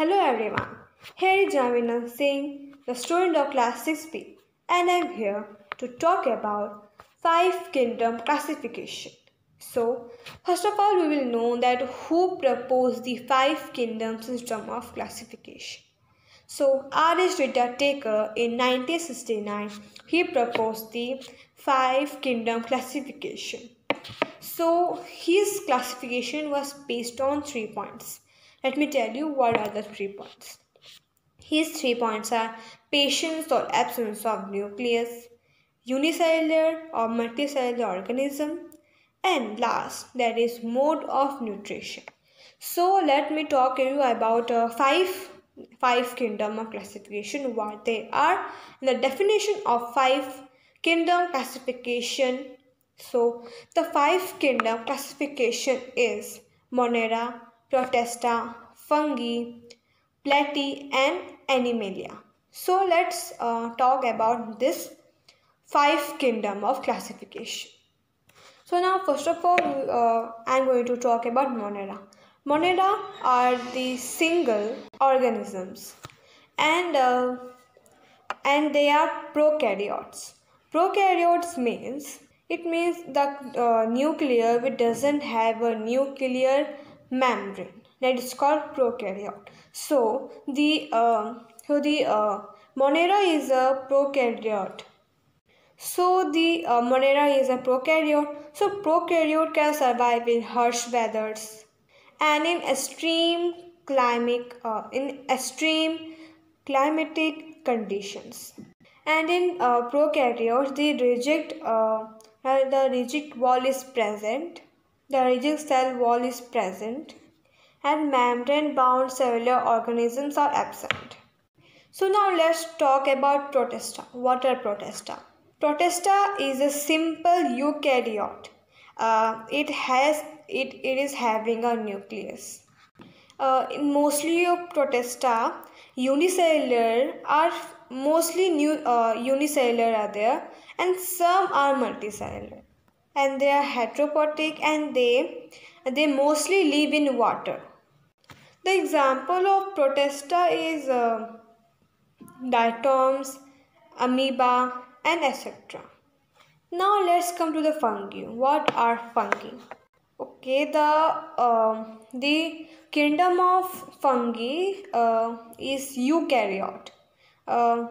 Hello everyone, here is Janvi Singh, the student of class 6B, and I am here to talk about five kingdom classification. So, first of all, we will know that who proposed the five kingdom system of classification. So, R.H. Whittaker in 1969, he proposed the five kingdom classification. So, his classification was based on three points let me tell you what are the three points. His three points are patience or absence of nucleus, unicellular or multicellular organism, and last that is mode of nutrition. So let me talk to you about uh, five five kingdom of classification what they are the definition of five kingdom classification so the five kingdom classification is monera Protista, fungi, Plantae and animalia. So let's uh, talk about this five kingdom of classification. So now first of all uh, I'm going to talk about Monera. Monera are the single organisms and uh, and they are prokaryotes. Prokaryotes means it means the uh, nuclear which doesn't have a nuclear membrane that is called prokaryote. So the uh, so the uh, Monera is a prokaryote. So the uh, Monera is a prokaryote. So prokaryote can survive in harsh weathers and in extreme climatic uh, in extreme climatic conditions. And in uh, prokaryotes, the rigid uh, the rigid wall is present the rigid cell wall is present and membrane bound cellular organisms are absent. So now let's talk about protista. What are protista? Protista is a simple eukaryote. Uh, it has it, it is having a nucleus. Uh, mostly protista, unicellular are mostly new uh, unicellular are there and some are multicellular and they are heteropotic and they they mostly live in water. The example of protista is uh, diatoms, amoeba and etc. Now let's come to the fungi. What are fungi? Okay, the uh, the kingdom of fungi uh, is eukaryote. Uh,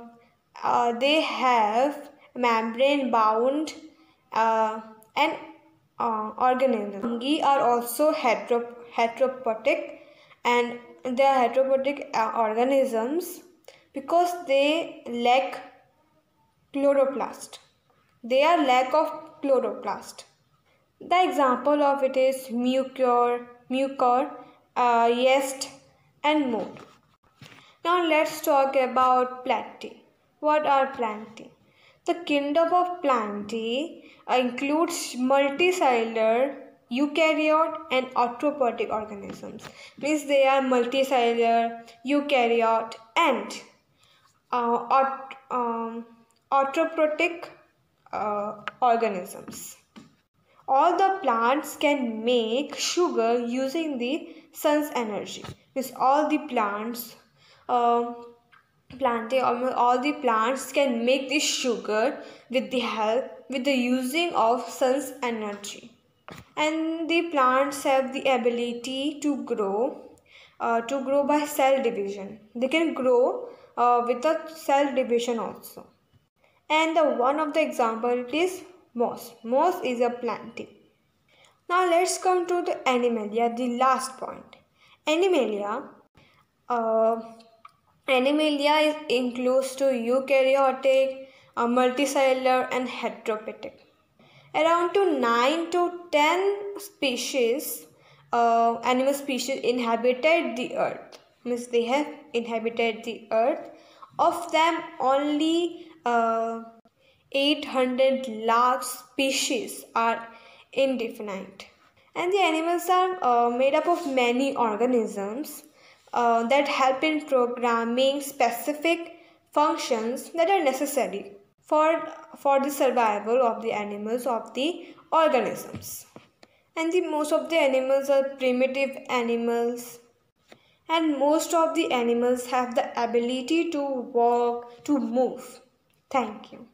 uh they have membrane bound uh, and uh, organisms. Fungi are also hetero- heteropotic and they are heteropotic uh, organisms because they lack chloroplast. They are lack of chloroplast. The example of it is mucor, mucor, uh, yeast and more. Now let's talk about Plantae. What are Plantae? The kingdom of Plantae includes multicellular eukaryote and autopotic organisms. Means they are multicellular, eukaryote and uh, aut um, autopotic uh, organisms. All the plants can make sugar using the sun's energy. Means all the plants uh, planting all the plants can make this sugar with the help with the using of sun's energy. And the plants have the ability to grow uh, to grow by cell division. They can grow uh, with a cell division also. And the one of the example is moss. Moss is a planting. Now let's come to the animalia the last point. Animalia uh, Animalia is includes to eukaryotic, uh, multicellular and heteropotic. Around to 9 to 10 species, uh, animal species inhabited the earth. Means they have inhabited the earth. Of them only uh, 800 large species are indefinite. And the animals are uh, made up of many organisms uh, that help in programming specific functions that are necessary for, for the survival of the animals of the organisms and the most of the animals are primitive animals and most of the animals have the ability to walk, to move. Thank you.